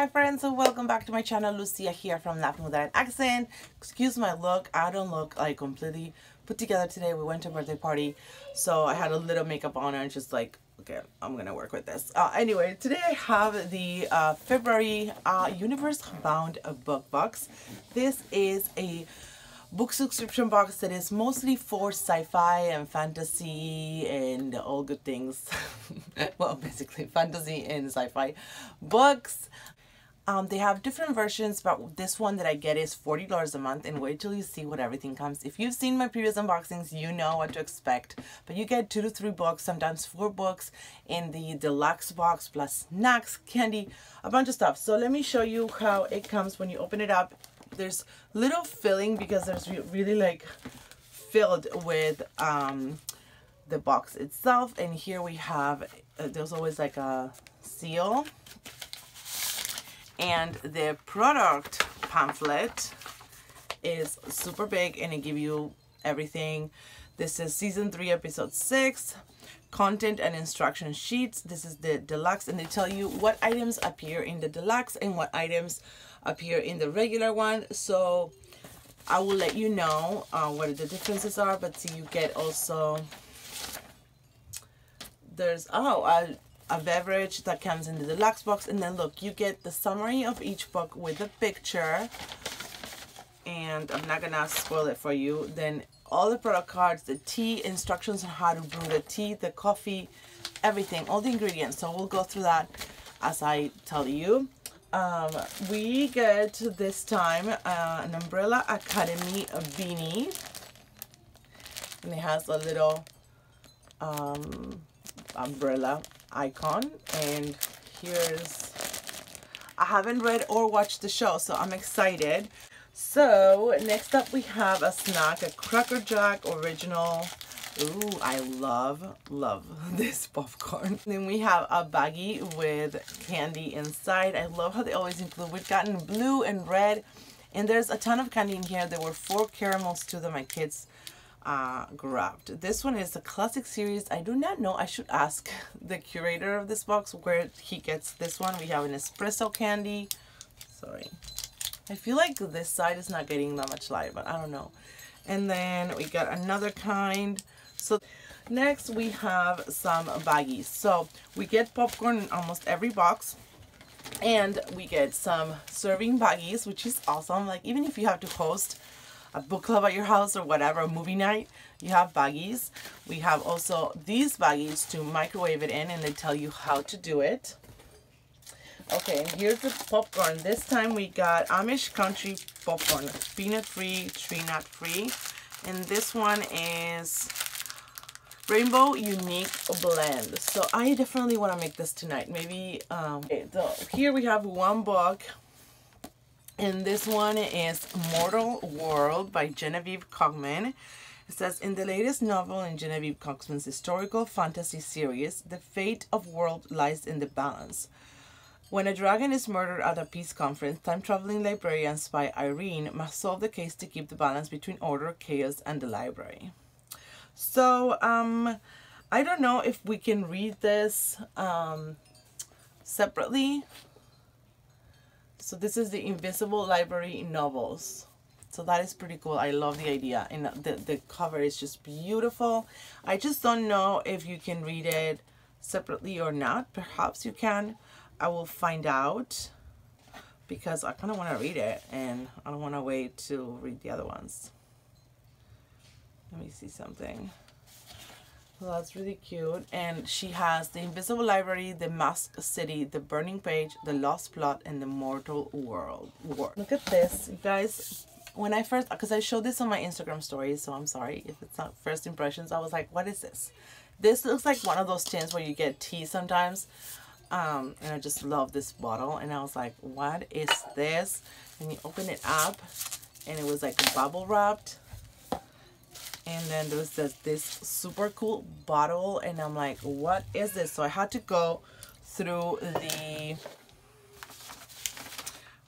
Hi friends and welcome back to my channel. Lucia here from Laughing Without an Accent. Excuse my look. I don't look like completely put together today. We went to a birthday party so I had a little makeup on and just like okay I'm gonna work with this. Uh, anyway today I have the uh, February uh, Universe Bound book box. This is a book subscription box that is mostly for sci-fi and fantasy and all good things. well, basically fantasy and sci-fi books. Um, they have different versions, but this one that I get is $40 a month and wait till you see what everything comes. If you've seen my previous unboxings, you know what to expect. But you get two to three books, sometimes four books in the deluxe box, plus snacks, candy, a bunch of stuff. So let me show you how it comes when you open it up there's little filling because there's really like filled with um, the box itself and here we have uh, there's always like a seal and the product pamphlet is super big and it give you everything. This is season 3 episode 6 content and instruction sheets. This is the deluxe and they tell you what items appear in the deluxe and what items appear in the regular one. So I will let you know uh, what the differences are but see you get also there's oh a, a beverage that comes in the deluxe box and then look you get the summary of each book with a picture and I'm not gonna spoil it for you. Then all the product cards the tea instructions on how to brew the tea the coffee everything all the ingredients. So we'll go through that as I tell you. Um, we get this time uh, an Umbrella Academy beanie. And it has a little um, umbrella icon. And here's, I haven't read or watched the show, so I'm excited. So next up we have a snack, a Cracker Jack original Ooh, I love, love this popcorn. Then we have a baggie with candy inside. I love how they always include, we've gotten blue and red, and there's a ton of candy in here. There were four caramels too that my kids uh, grabbed. This one is a classic series. I do not know. I should ask the curator of this box where he gets this one. We have an espresso candy. Sorry. I feel like this side is not getting that much light, but I don't know. And then we got another kind so next we have some baggies. So we get popcorn in almost every box and we get some serving baggies, which is awesome. Like even if you have to host a book club at your house or whatever, movie night, you have baggies. We have also these baggies to microwave it in and they tell you how to do it. Okay, and here's the popcorn. This time we got Amish Country popcorn, peanut free, tree nut free. And this one is Rainbow Unique Blend. So I definitely want to make this tonight. Maybe, um, okay, so here we have one book. And this one is Mortal Word by Genevieve Cogman. It says, in the latest novel in Genevieve Cogman's historical fantasy series, the fate of world lies in the balance. When a dragon is murdered at a peace conference, time-traveling librarian spy Irene must solve the case to keep the balance between order, chaos, and the library. So, um, I don't know if we can read this um, separately. So this is the Invisible Library novels. So that is pretty cool. I love the idea. And the, the cover is just beautiful. I just don't know if you can read it separately or not. Perhaps you can. I will find out because I kind of want to read it and I don't want to wait to read the other ones. Let me see something. So that's really cute. And she has the Invisible Library, the Mask City, the Burning Page, the Lost Plot, and the Mortal World. War. Look at this, you guys. When I first, because I showed this on my Instagram stories, so I'm sorry if it's not first impressions. I was like, what is this? This looks like one of those tins where you get tea sometimes. Um, and I just love this bottle. And I was like, what is this? And you open it up, and it was like bubble wrapped and then there's this, this super cool bottle and I'm like what is this so I had to go through the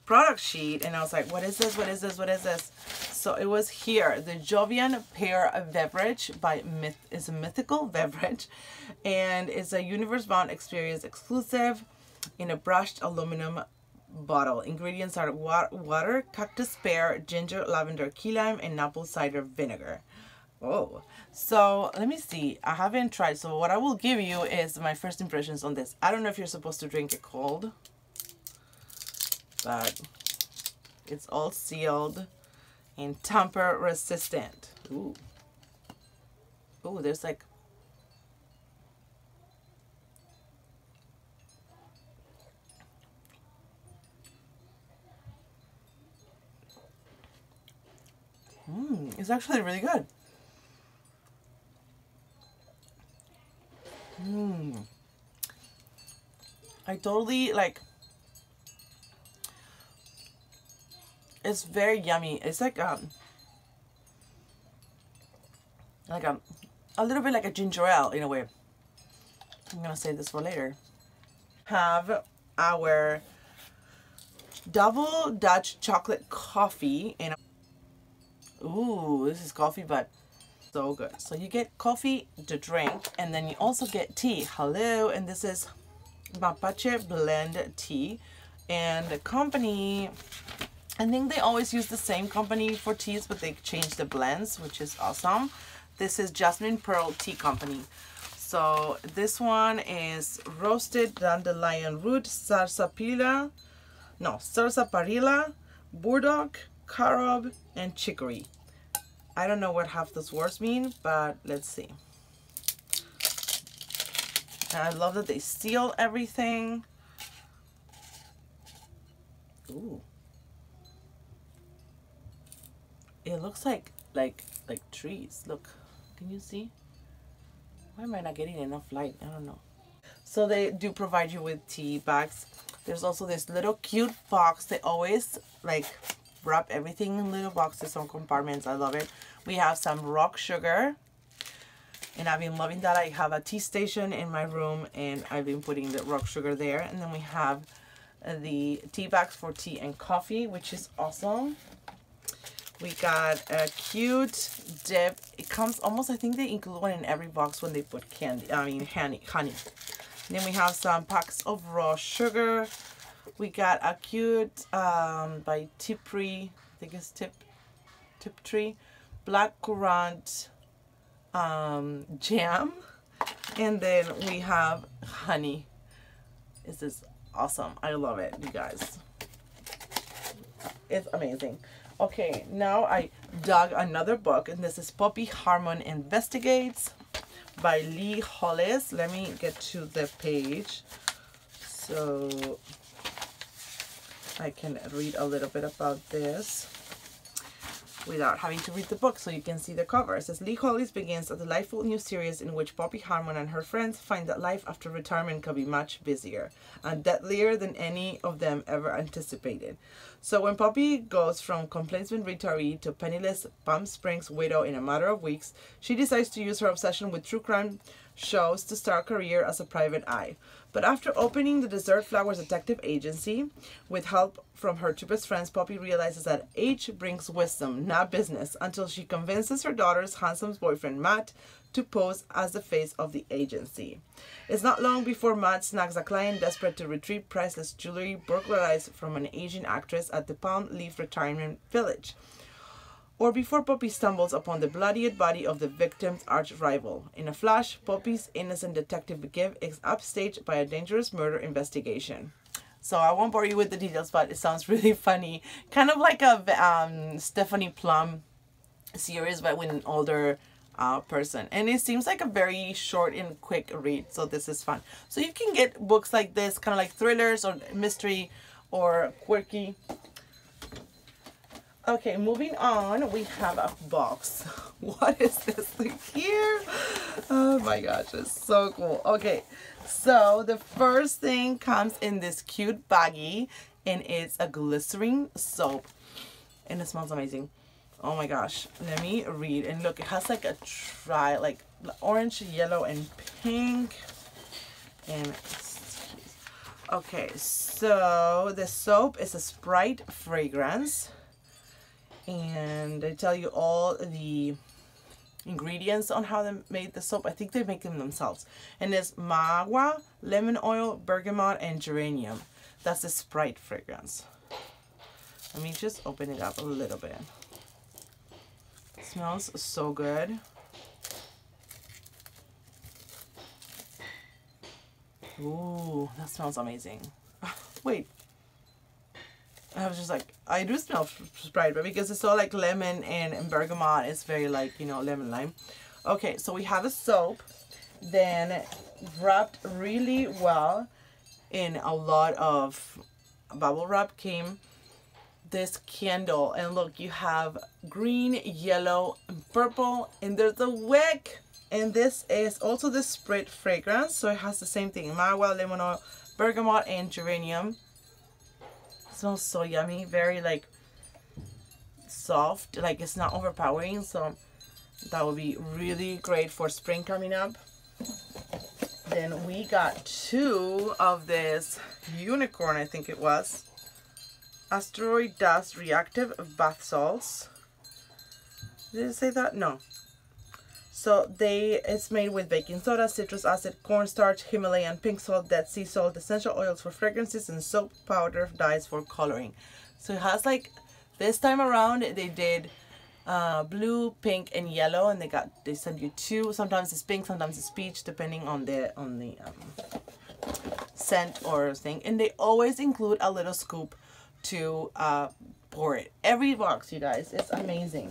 product sheet and I was like what is this what is this what is this so it was here the Jovian Pear beverage by Myth is a mythical beverage and it's a universe bound experience exclusive in a brushed aluminum bottle. Ingredients are wa water, cactus pear, ginger, lavender, key lime, and apple cider vinegar. Oh, so let me see. I haven't tried. So what I will give you is my first impressions on this. I don't know if you're supposed to drink it cold, but it's all sealed and tamper resistant. Ooh. Ooh, there's like Mmm, it's actually really good. I totally like it's very yummy. It's like um like a a little bit like a ginger ale in a way. I'm gonna save this for later. Have our double Dutch chocolate coffee and ooh, this is coffee, but so good. So you get coffee to drink, and then you also get tea. Hello, and this is Mapache blend tea, and the company. I think they always use the same company for teas, but they change the blends, which is awesome. This is Jasmine Pearl Tea Company. So this one is roasted dandelion root, sarsaparilla, no, sarsaparilla, burdock, carob, and chicory. I don't know what half those words mean, but let's see. And I love that they seal everything. Ooh. It looks like like like trees. Look, can you see? Why am I not getting enough light? I don't know. So they do provide you with tea bags. There's also this little cute box. They always like wrap everything in little boxes on compartments. I love it. We have some rock sugar. And I've been loving that. I have a tea station in my room and I've been putting the rock sugar there. And then we have the tea bags for tea and coffee, which is awesome. We got a cute dip. It comes almost, I think they include one in every box when they put candy, I mean honey. honey. Then we have some packs of raw sugar. We got a cute um, by Tiptree, I think it's Tip, Tiptree, black currant um, jam. And then we have honey. This is awesome. I love it, you guys. It's amazing. Okay, now I dug another book, and this is Poppy Harmon Investigates by Lee Hollis. Let me get to the page. So I can read a little bit about this without having to read the book so you can see the cover. It says Lee Hollis begins a delightful new series in which Poppy Harmon and her friends find that life after retirement can be much busier and deadlier than any of them ever anticipated. So when Poppy goes from complacent retiree to penniless Palm Springs widow in a matter of weeks, she decides to use her obsession with true crime shows to start a career as a private eye. But after opening the Desert Flowers Detective Agency, with help from her two best friends, Poppy realizes that age brings wisdom, not business, until she convinces her daughter's handsome boyfriend, Matt, to pose as the face of the agency. It's not long before Matt snags a client desperate to retrieve priceless jewelry burglarized from an Asian actress at the Palm Leaf Retirement Village or before Poppy stumbles upon the bloodied body of the victim's arch rival. In a flash, Poppy's innocent detective McGive is upstaged by a dangerous murder investigation. So I won't bore you with the details, but it sounds really funny. Kind of like a um, Stephanie Plum series, but with an older uh, person. And it seems like a very short and quick read, so this is fun. So you can get books like this, kind of like thrillers or mystery or quirky Okay, moving on, we have a box. What is this thing here? Oh my gosh, it's so cool. Okay, so the first thing comes in this cute baggie and it's a glycerin soap and it smells amazing. Oh my gosh, let me read and look, it has like a try, like orange, yellow, and pink. And okay, so the soap is a Sprite fragrance and they tell you all the ingredients on how they made the soap. I think they make them themselves. And it's magua, lemon oil, bergamot, and geranium. That's the Sprite fragrance. Let me just open it up a little bit. It smells so good. Ooh, that smells amazing. Wait. I was just like, I do smell Sprite, but because it's all like lemon and, and bergamot, it's very like, you know, lemon lime. Okay, so we have a soap, then wrapped really well in a lot of bubble wrap came this candle and look you have green yellow and purple and there's a wick. And this is also the Sprite fragrance so it has the same thing marwa lemon oil bergamot and geranium smells so yummy very like soft like it's not overpowering so that would be really great for spring coming up. Then we got two of this unicorn I think it was. Asteroid dust reactive bath salts. Did it say that? No so they it's made with baking soda citrus acid cornstarch himalayan pink salt dead sea salt essential oils for fragrances and soap powder dyes for coloring so it has like this time around they did uh, blue, pink, and yellow, and they got they send you two. Sometimes it's pink, sometimes it's peach, depending on the on the um, scent or thing. And they always include a little scoop to uh, pour it. Every box, you guys, it's amazing.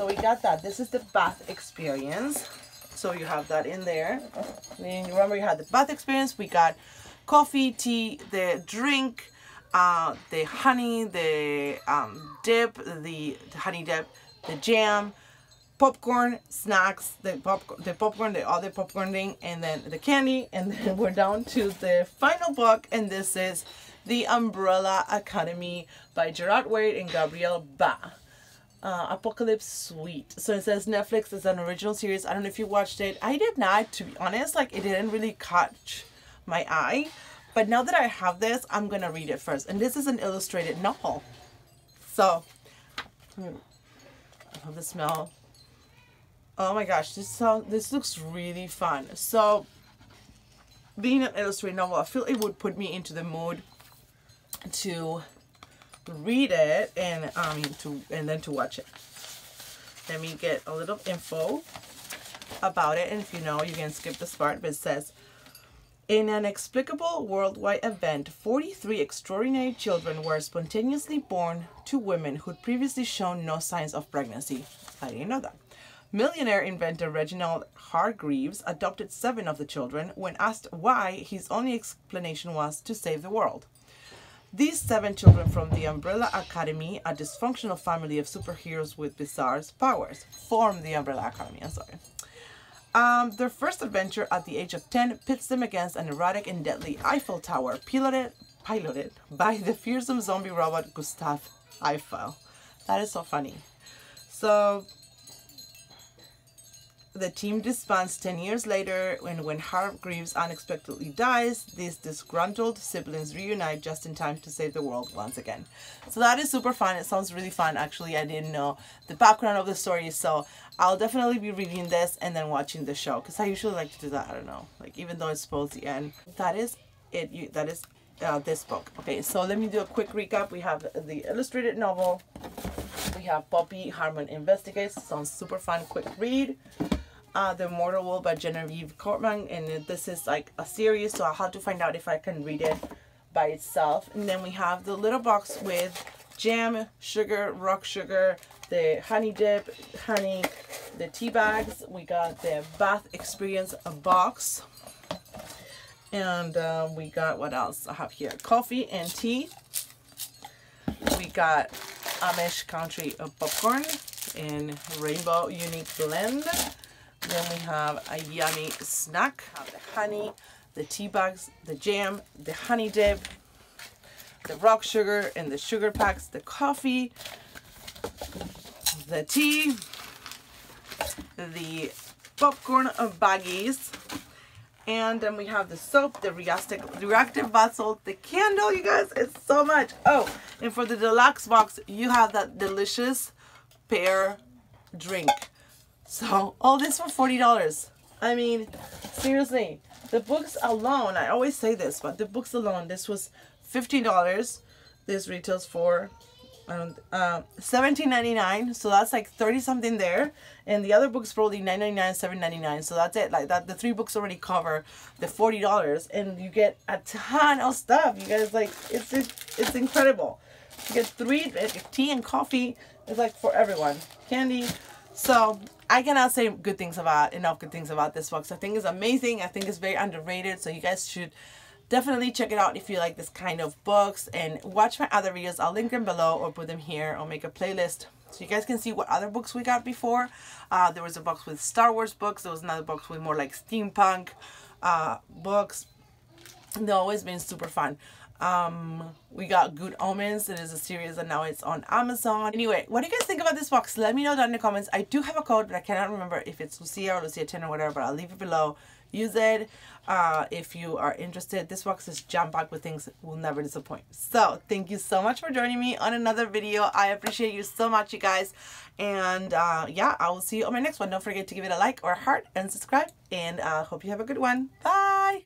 So we got that. This is the bath experience. So you have that in there. Then remember you had the bath experience. We got coffee, tea, the drink, uh, the honey, the um, dip, the, the honey dip, the jam, popcorn, snacks, the pop, the popcorn, the other popcorn thing, and then the candy, and then we're down to the final book, and this is The Umbrella Academy by Gerard Way and Gabriel Ba. Uh, Apocalypse Suite. So it says Netflix is an original series. I don't know if you watched it. I did not, to be honest. Like, it didn't really catch my eye. But now that I have this, I'm going to read it first. And this is an illustrated novel. So, I love the smell. Oh my gosh, this sound, this looks really fun. So, being an illustrated novel, I feel it would put me into the mood to read it and um to and then to watch it. Let me get a little info about it, and if you know, you can skip this part. But it says in an inexplicable worldwide event, 43 extraordinary children were spontaneously born to women who'd previously shown no signs of pregnancy. I didn't know that. Millionaire inventor Reginald Hargreaves adopted seven of the children. When asked why, his only explanation was to save the world. These seven children from the Umbrella Academy, a dysfunctional family of superheroes with bizarre powers, form the Umbrella Academy. I'm sorry. Um, their first adventure at the age of 10 pits them against an erratic and deadly Eiffel Tower, piloted, piloted by the fearsome zombie robot Gustave Eiffel. That is so funny. So, the team disbands 10 years later when when Hargreaves unexpectedly dies, these disgruntled siblings reunite just in time to save the world once again. So that is super fun. It sounds really fun. Actually, I didn't know the background of the story, so I'll definitely be reading this and then watching the show because I usually like to do that. I don't know, like even though it's supposed the end. That is it. You, that is uh, this book. Okay, so let me do a quick recap. We have the illustrated novel. We have Poppy Harmon Investigates. Sounds super fun. Quick read uh, The Immortal Wolf by Genevieve Cortman, and this is like a series, so I'll have to find out if I can read it by itself. And then we have the little box with jam, sugar, rock sugar, the honey dip, honey, the tea bags. We got the bath experience box. And uh, we got, what else I have here? Coffee and tea. We got Amish Country Popcorn and Rainbow Unique Blend. Then we have a yummy snack. The honey, the tea bags, the jam, the honey dip, the rock sugar and the sugar packs, the coffee, the tea, the popcorn of baggies, and then we have the soap, the reactive, reactive the candle, you guys, it's so much. Oh, and for the deluxe box, you have that delicious pear drink. So all this for $40. I mean, seriously, the books alone, I always say this, but the books alone, this was $15. This retails for um, uh, $17.99 so that's like 30 something there. And the other books probably $9.99 $7.99 so that's it. Like that the three books already cover the $40 and you get a ton of stuff. You guys like it's it's incredible. You get three tea and coffee it's like for everyone. Candy. So I cannot say good things about enough good things about this box. I think it's amazing. I think it's very underrated. So you guys should definitely check it out if you like this kind of books and watch my other videos. I'll link them below or put them here or make a playlist. So you guys can see what other books we got before. Uh, there was a box with star wars books. There was another box with more like steampunk uh, books. They've always been super fun um we got good omens it is a series and now it's on amazon anyway what do you guys think about this box let me know down in the comments i do have a code but i cannot remember if it's lucia or lucia 10 or whatever but i'll leave it below use it uh, if you are interested. This box is jam packed with things will never disappoint. So thank you so much for joining me on another video. I appreciate you so much, you guys. And uh, yeah, I will see you on my next one. Don't forget to give it a like or a heart and subscribe. And I uh, hope you have a good one. Bye.